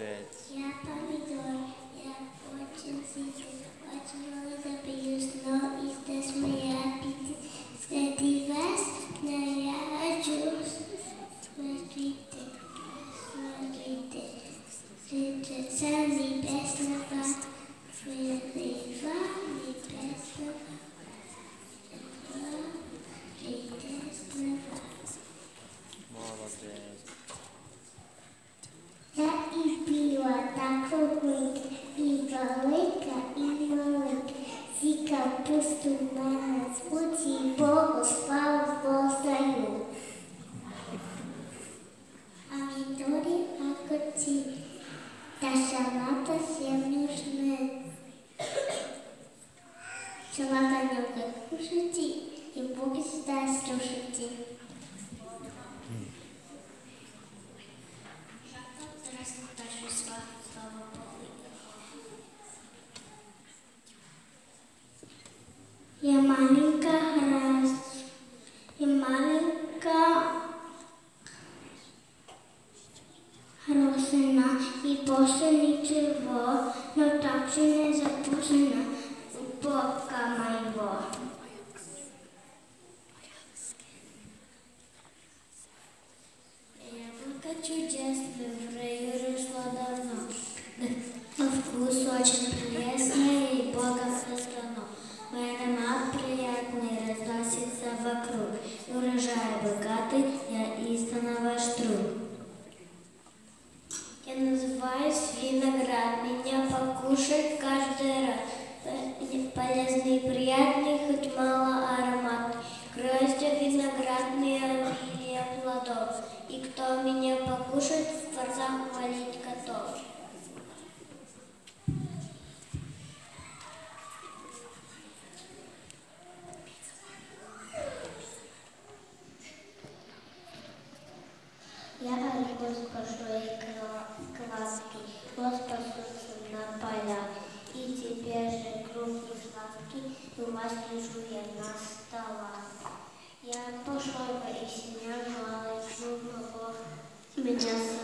it. капусту в мене звуть, і Богу славу воздаю. А мідорі огурці, та салата всем нужны. Салата много кушайте, и Бога всегда слушайте. Зараз теж слава Богу. je malenka hraz, je malenka hrosena i posljedice vo, no tačine zapušena u pokama i vo. Покушать каждый раз. Полезный приятный, хоть мало аромат. Гроздья виноградные обилие плодов. И кто меня покушает, в глазах хвалить готов. Я альбо скажу и вот пасутся на полях. И теперь же круглый сладкий, и лежу я на столах. Я пошел бы и семья маленькую Бог меня